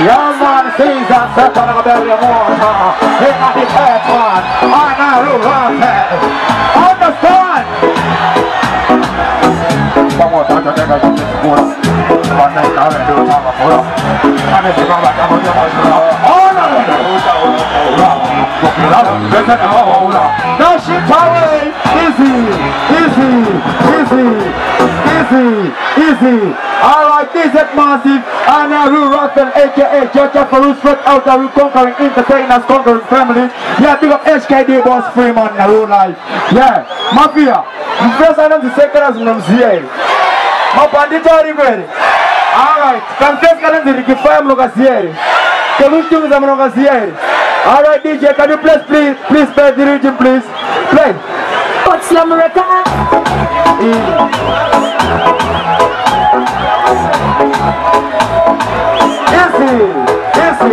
Yeah, man, season second of a belly of water. In the third one, I now rule Understand? Vamos a tratar de que no se seguro. Cuando está en el último apuro. A ver si va a bajar muy Now easy, easy, easy, easy, easy. All right, this is massive. And now Rue Rotten, aka Judge of Roosevelt, out of Rue conquering entertainers, conquering family. Yeah, big up HKD boss Freeman, Rue life. Yeah, Mafia. First item the second as mnamzieni mabhanditari kwere alright kamtesi kanenziri kifaya mnokazieri kelushtungiza mnokazieri alright dj can you please please please play the region please play Slam record. Esse,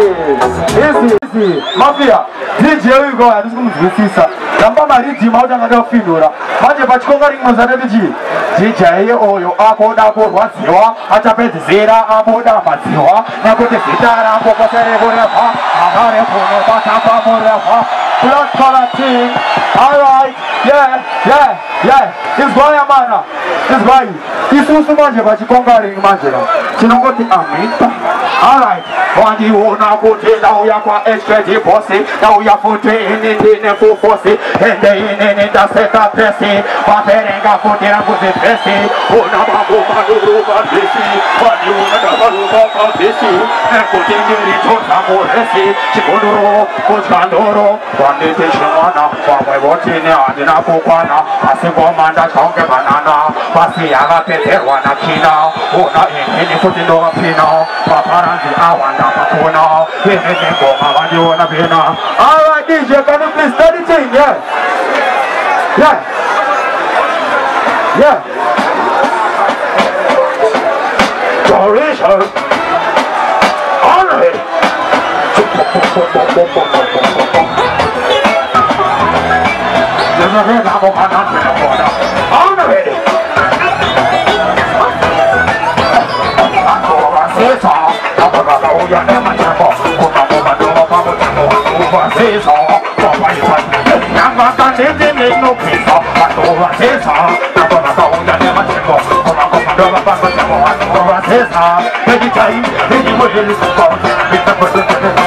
esse, esse, mafia, DJ a ndisikumuzwisisa ndambama ridhima a angadakufinura manje pachikonga rimwezana ndichi jijai oyo akoda kurwadziwa achapedzisira abuda madziwa nekuti a rangu kwose rekurevha akarekunobatapa murevha a color team yeah yeah izwaya mana izwayi isusu manje pachikongari manje tinongoti amita. Alright wandiona kuti ndauya kwa hkd bosi ndauya futi ini ndine kufosi ende inini ndaseka pesi vaverenga futi rambuzi pesi una magumanuruvadisi vaniuna davaruvakadisi nekuti ndiritonza muresi chikunduro kudyandoro vanditi chimwana vamwe votini handina kukwana asi ngoma ndachaunge banana pasi yakapedzerwa nakina una inini futi ndovapina paparanzi awanda pakuna inini ngoma vandiona pina alright dj can you please study thing yeah yeah yeah Doration honor it olha, é mais amor Quando a bomba deu uma bomba, tá no ar do vazio Só vai fazer, na vaca nem tem mesmo piso A do vazio, na dona da onde a gema chegou. Quando a bomba deu uma bomba, tá no ar do vazio Vem de cair, vem de morrer, isso é bom Vem de cair, vem de morrer, isso é bom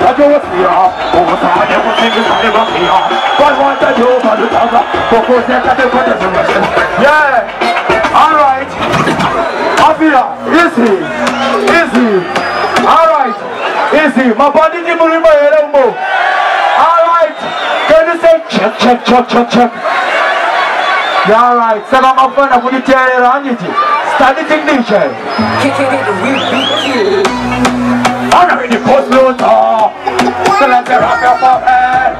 nago mata eba. Super sonda tuka. Buzo boti ya. Yuko uka pata suku tajo wasi ya. Uwa sama ne kusingi shande wasi ya. Kwa wanta yo balu taga. Koko zeka te kote zungashe. Yeah. Alright. Afia. Easy. Easy. Alright. Easy. Mabanditi mulima yele umo. Alright. Can you say check, check, check, check, check? Yeah, alright. Saka mafana kuniterera anjiti. Study technician. Honor in the cosmos. The rock of our head.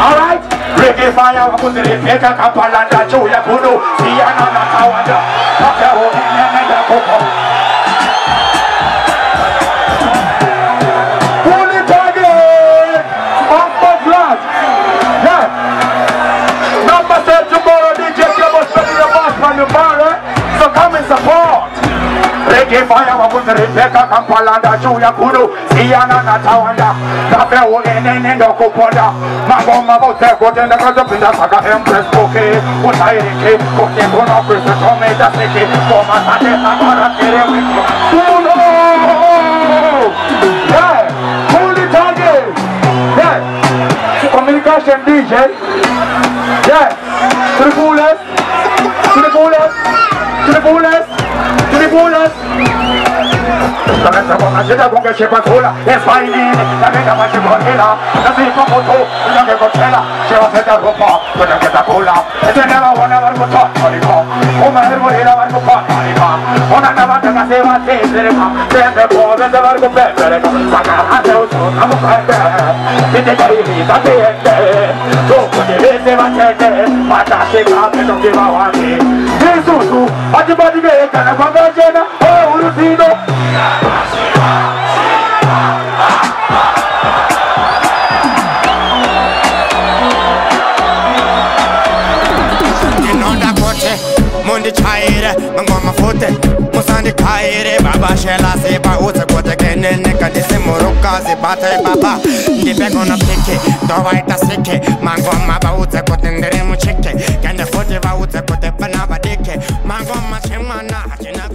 Alright. Reggae fire wakuziri peka kapalanda chuya kunu. Siyana na tawanda. Kakero inene ya kuko. Pull it again. Bumper flat. Yeah. Number said tomorrow DJ Kemo spending the boss from the bar. eh? So come and support. Reggae fire wakuziri peka kapalanda chuya kunu. Siyana na tawanda. Kakero inene ya kuponda. Magoma bote kote ndaka zopinda saka empress koke. Utairike kote kono krisa tome da seke. Koma sate sabara kere wiki. Uno! Yeah! Pull it again! Yeah! Comunica percussion DJ. Yeah. To the coolest. To the coolest. To the coolest. To the coolest. También con la gente con que se patula, es bailín, también la magia correla, así como tú, ya que cochela, se va a hacer ropa, con la que te cula, es de nada buena barco tónico, una herbolera barco tónico, una navaja que se va a hacer cerca, siempre puede de barco cerca, sacar a Dios una mujer, y te caí, atiende, tú puedes de machete, mata se cabe, no te va a ti, Jesús, a ti va a divertir, cuando llena, oh, un rufino, Inonda kote, mundi chaire, mangoma fote Musandi kaire, baba bashela seba uze kote kenene kadisi muruka zibate baba ndibe kono pike dovaita sike mangoma bauze kote ndiri muchike kende futi bauze kote pana badike mangoma chimwana hachina